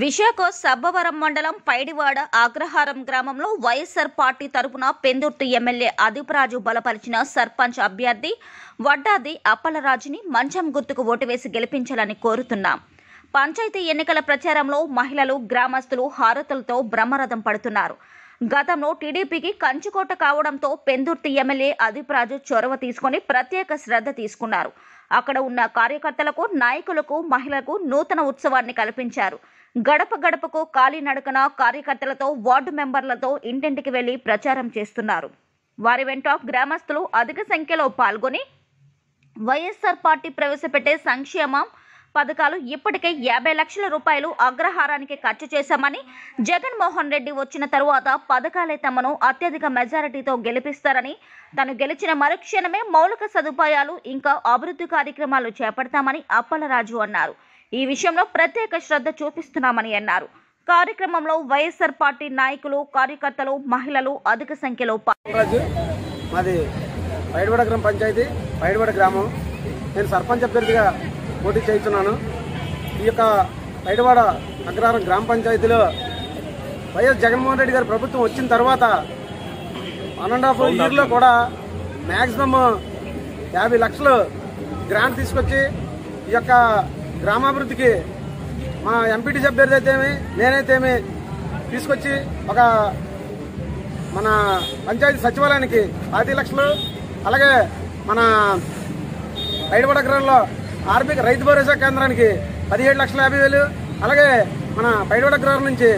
విశాఖ సబ్బవరం మండలం పైడివాడ అగ్రహారం గ్రామంలో వైఎస్ఆర్ పార్టీ తరపున పెందుర్తి ఎమ్మెల్యే అదిపరాజు బలపరిచిన సర్పంచ్ అభ్యర్థి వడ్డాది అప్పలరాజుని మంచం గుర్తుకు ఓటు వేసి గెలిపించాలని కోరుతున్నాం. పంచాయతీ ఎన్నికల ప్రచారంలో మహిళలు గ్రామస్తులు హారతులతో బ్రహ్మరథం పడుతున్నారు. గతంలో టీడీపీకి కంచుకోట కావడంతో పెందుర్తి ఎమ్మెల్యే అదిప్రాజు చొరవ తీసుకొని ప్రత్యేక శ్రద్ధ తీసుకున్నారు. అక్కడ ఉన్న కార్యకర్తలకు నాయకులకు మహిళలకు నూతన ఉత్సవాన్ని కల్పించారు. గడప గడపకు కాలినడకన కార్యకర్తలతో వార్డు మెంబర్లతో ఇంటింటికి వెళ్ళి ప్రచారం చేస్తున్నారు. వారి వెంట గ్రామస్తులు అధిక సంఖ్యలో పాల్గొని వైఎస్ఆర్ పార్టీ ప్రవేశపెట్టే సంక్షేమం పథకాలు ఇప్పటికే యాభై లక్షల రూపాయలు అగ్రహారానికి ఖర్చు చేశామని జగన్మోహన్ రెడ్డి వచ్చిన తరువాత పథకాలే తమను అత్యధిక మెజారిటీతో గెలిపిస్తారని తను గెలిచిన మరుక్షణమే మౌలిక సదుపాయాలు ఇంకా అభివృద్ధి కార్యక్రమాలు చేపడతామని అప్పలరాజు అన్నారు. ఈ విషయంలో ప్రత్యేక శ్రద్ధ చూపిస్తున్నామని అన్నారు. కార్యక్రమంలో వైఎస్ఆర్ పార్టీ నాయకులు కార్యకర్తలు మహిళలు అధిక సంఖ్యలో మాది పైడవడ గ్రామ పంచాయతీ పైడవడ గ్రామం. నేను సర్పంచ్ అభ్యర్థిగా పోటీ చేస్తున్నాను ఈ యొక్క పైడివాడ అగ్రహారం గ్రామ పంచాయతీలో వైఎస్ జగన్మోహన్ రెడ్డి గారి ప్రభుత్వం వచ్చిన తర్వాత వన్ అండ్ హాఫ్ ఇయర్లో కూడా మ్యాక్సిమం యాభై లక్షలు గ్రాంట్ తీసుకొచ్చి ఈ యొక్క గ్రామాభివృద్ధికి మా ఎంపీటీసీ అభ్యర్థి అయితేమి నేనైతేమి తీసుకొచ్చి ఒక మన పంచాయతీ సచివాలయానికి పాతి లక్షలు అలాగే మన ఐడవడ గ్రామంలో ఆర్మిక రైతు భరోసా కేంద్రానికి పదిహేడు లక్షల యాభై వేలు. అలాగే మన పైడోడ గ్రహం నుంచి